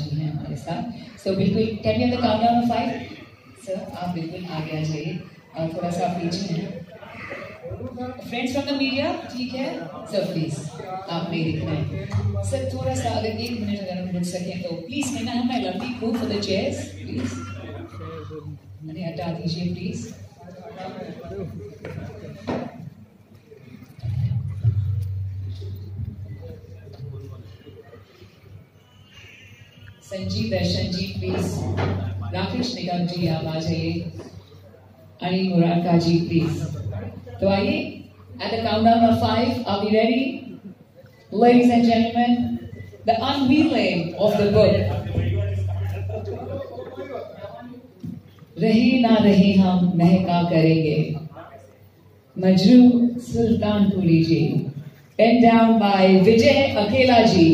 जी हैं हमारे साथ। सो बिल्कुल can you the countdown of five sir आप बिल्कुल आगे आ जाइए। और थोड़ा सा आप पीछे हैं। फ्रेंड्स फ्रॉम द मीडिया ठीक है? सर प्लीज़ आप नहीं दिख रहे हैं। सर थोड़ा सा अगर एक मिनट अगर हम रुक सकें तो प्लीज़ मैं ना, मैं lovely go for the chairs please मैंने हटा दीजिए प्लीज़ संजीव दर्शन जी प्लीज़ राकेश निगम जी आप आ जाइए अनिल मुरारका जी प्लीज़ तो आइए at the countdown of five are we ready Ladies and gentlemen, the unveiling of the book. रही ना रही हम महका करेंगे. Majrooh Sultanpuri ji. Pen down by Vijay Akela ji.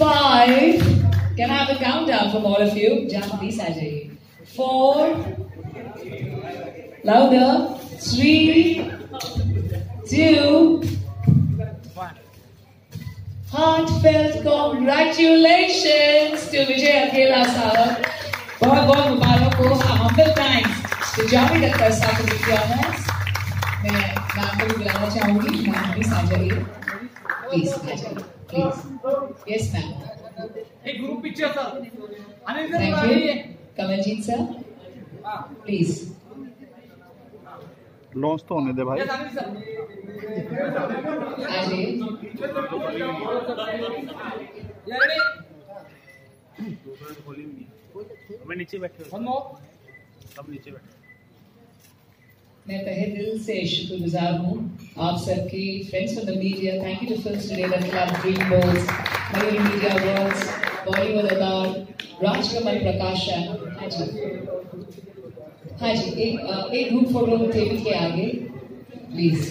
Five can I have a countdown from all of you जहाँ please आ जाइए four louder three two heartfelt congratulations to Vijay Akela Sahab. बहुत बहुत मुबारक हो humble thanks to Javid Akhtar Sahab to be honest. मैं ma'am को भी बुलाना चाहूँगी मैम प्लीज़ आ जाइए प्लीज़ आ जाइए प्लीज़ यस मैम एक group picture sir Anil sir thank you Kamaljeet sir please launch तो होने दे भाई। रेडी हमें नीचे बैठे सब नीचे बैठे मैं तहे दिल से शुक्रगुजार हूँ। आप सबकी friends from the media thank you to films today the club dream boards Mayur media awards Bollywood award Rajkamal Prakashan हाँ। जी। हाँ जी, एक एक ग्रुप फ़ोटो टेबल के आगे। प्लीज़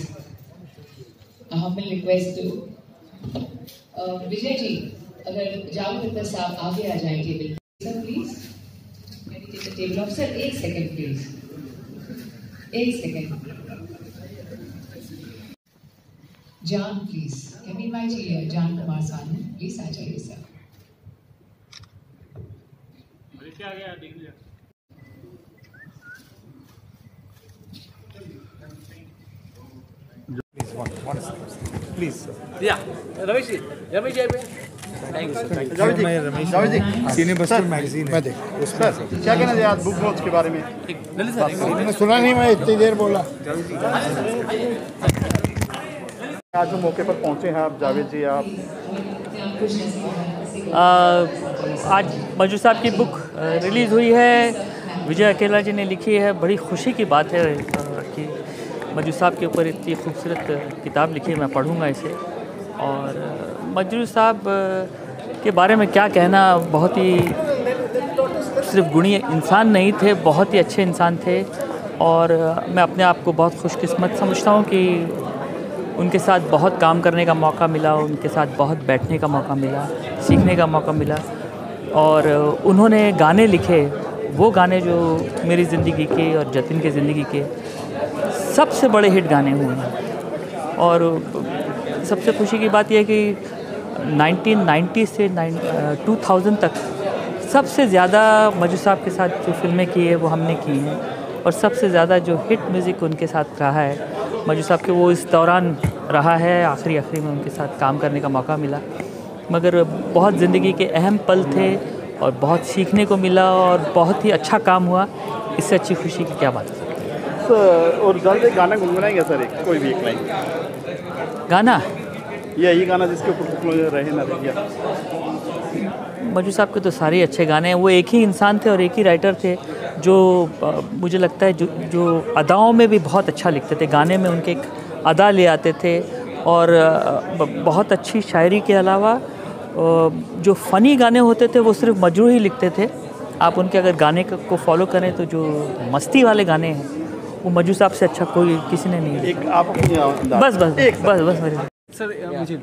हम रिक्वेस्ट टू विजय जी, अगर जावेद अख्तर साहब आगे आ जाए table sir please table of sir एक सेकंड प्लीज़ एक second Jaan please can we invite you Jaan Kumar सानू प्लीज़ आ जाइए सर आ गया? देख लिया। प्लीज़ या रमेश सीने बस्टर मैगजीन मैं देख सर क्या कहना चाहिए आज बुक लॉन्च के बारे में? ललित सर एक मैंने सुना नहीं मैं इतनी देर बोला। आज जो मौके पर पहुँचे हैं आप जावेद जी आप। आ, आज मजू साहब की बुक रिलीज़ हुई है। विजय अकेला जी ने लिखी है। बड़ी खुशी की बात है कि मजू साहब के ऊपर इतनी खूबसूरत किताब लिखी है। मैं पढ़ूँगा इसे। और मजरू साहब के बारे में क्या कहना? बहुत ही सिर्फ़ गुणी इंसान नहीं थे, बहुत ही अच्छे इंसान थे और मैं अपने आप को बहुत खुशकिस्मत समझता हूँ कि उनके साथ बहुत काम करने का मौका मिला, उनके साथ बहुत बैठने का मौका मिला, सीखने का मौका मिला और उन्होंने गाने लिखे। वो गाने जो मेरी ज़िंदगी के और जतिन के ज़िंदगी के सबसे बड़े हिट गाने हुए हैं। और सबसे खुशी की बात यह है कि 1990 से 2000 तक सबसे ज़्यादा मजू साहब के साथ जो फ़िल्में की है वो हमने की हैं। और सबसे ज़्यादा जो हिट म्यूज़िक उनके साथ रहा है मजू साहब के वो इस दौरान रहा है आखिरी आखिरी में उनके साथ काम करने का मौका मिला। मगर बहुत ज़िंदगी के अहम पल थे और बहुत सीखने को मिला और बहुत ही अच्छा काम हुआ। इससे अच्छी खुशी की क्या बात है? सर और गाना गुनगुनाएँगे सर एक कोई भी एक लाइन? गाना? यही गाना जिसके ऊपर रहे ना रहिया मजू साहब के तो सारे अच्छे गाने हैं। वो एक ही इंसान थे और एक ही राइटर थे जो मुझे लगता है जो जो अदाओं में भी बहुत अच्छा लिखते थे। गाने में उनके एक अदा ले आते थे और बहुत अच्छी शायरी के अलावा जो फ़नी गाने होते थे वो सिर्फ़ मजरू ही लिखते थे। आप उनके अगर गाने को फॉलो करें तो जो मस्ती वाले गाने हैं वो मजू साहब से अच्छा कोई किसी ने नहीं एक आप बस बस बस बस मेरे सर मुझे